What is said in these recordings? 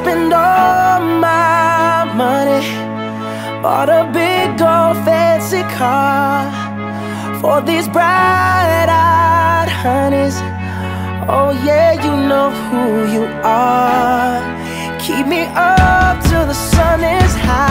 spend all my money. Bought a big old fancy car For these bright-eyed honeys. Oh yeah, you know who you are. Keep me up till the sun is high.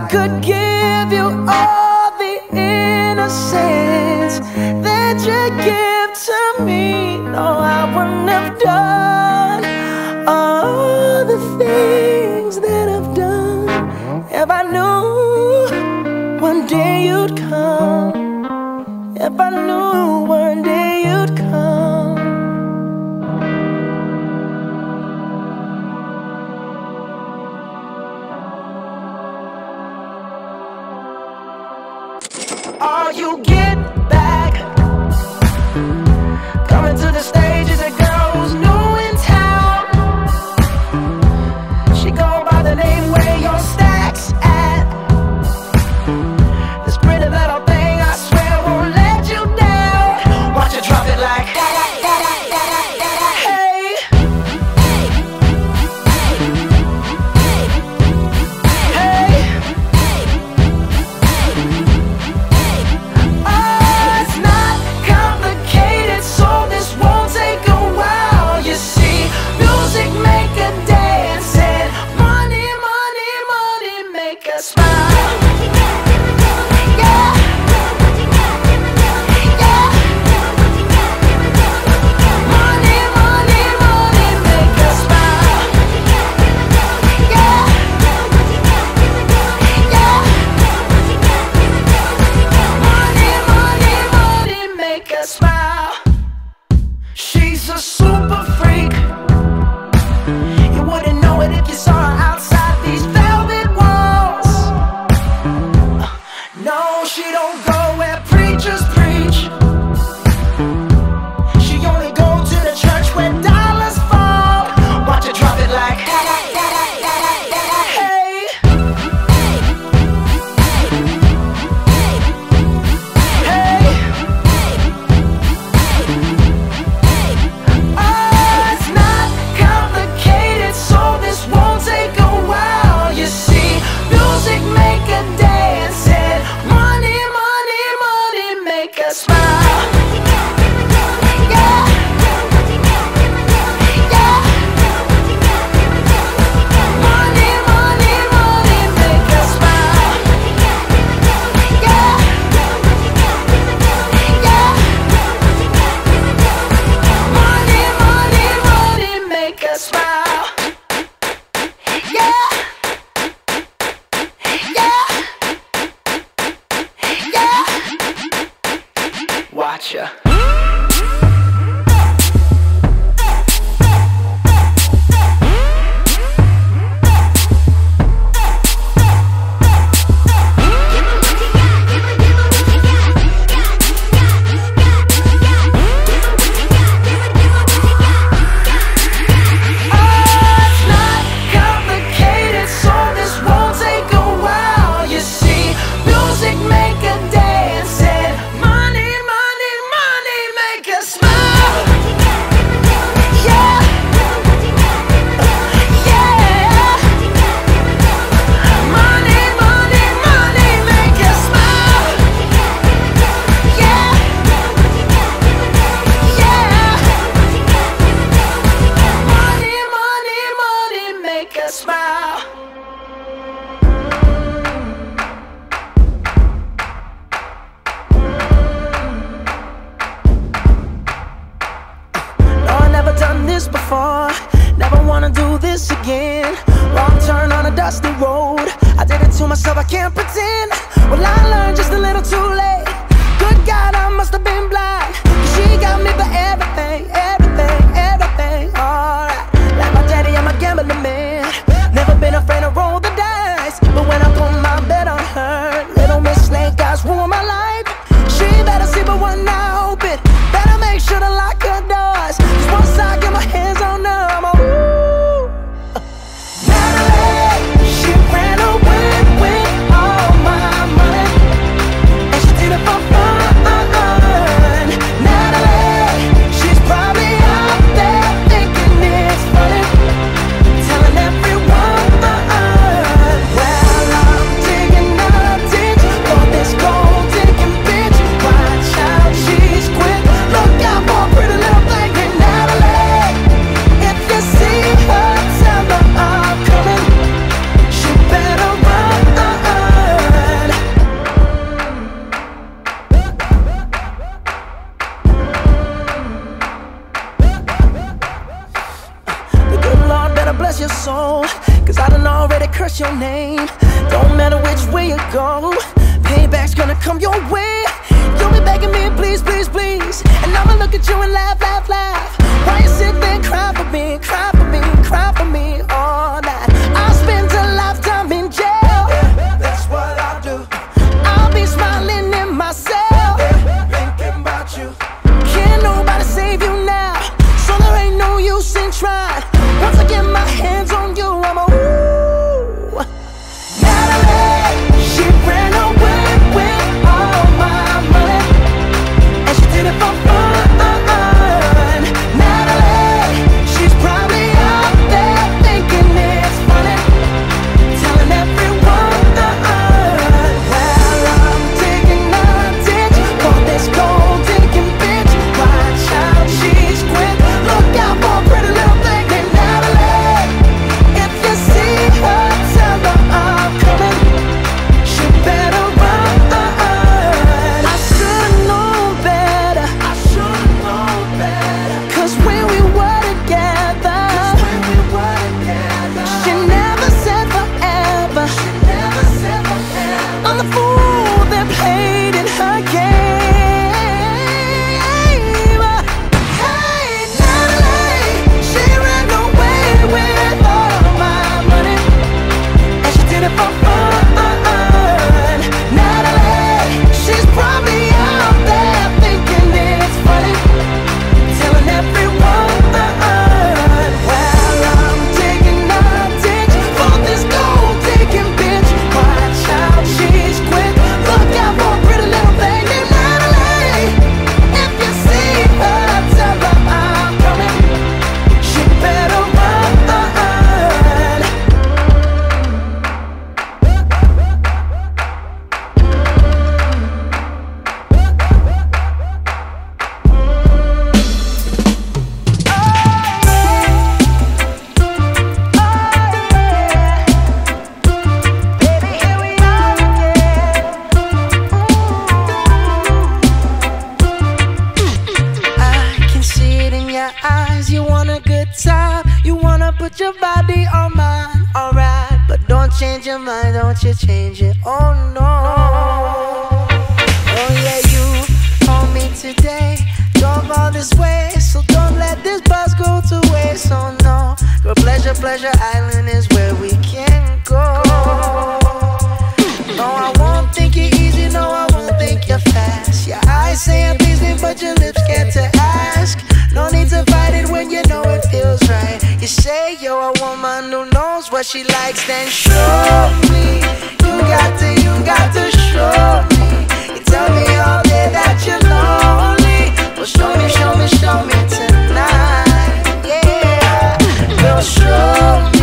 I could give gotcha. say you're a woman who knows what she likes, then show me. You got to, you got to show me. You tell me all day that you're lonely. Well, show me, show me, show me tonight. Yeah, girl, show me.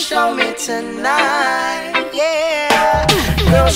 show me tonight. Yeah. Girl,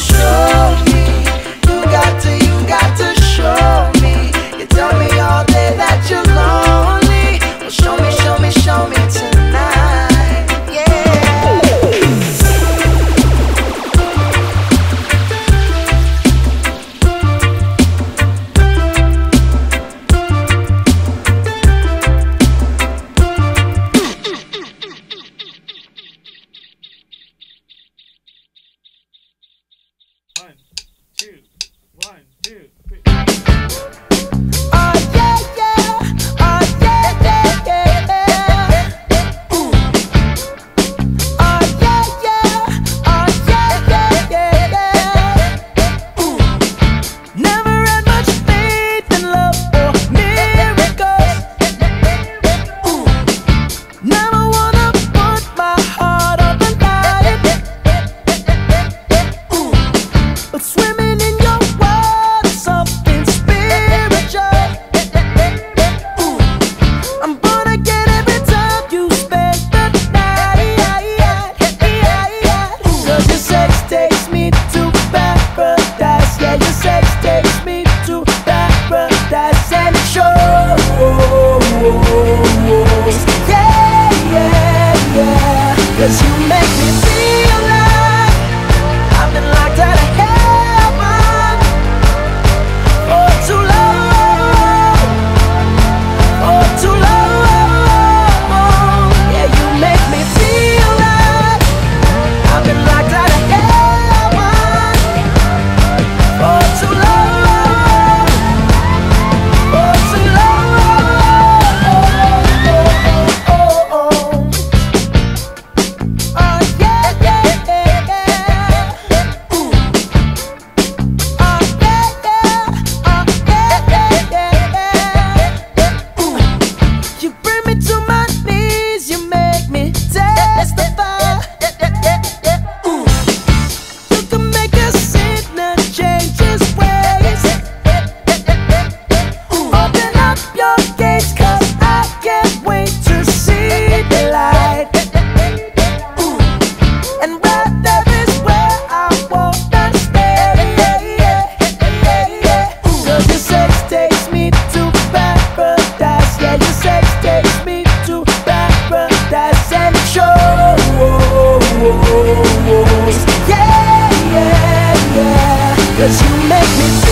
make me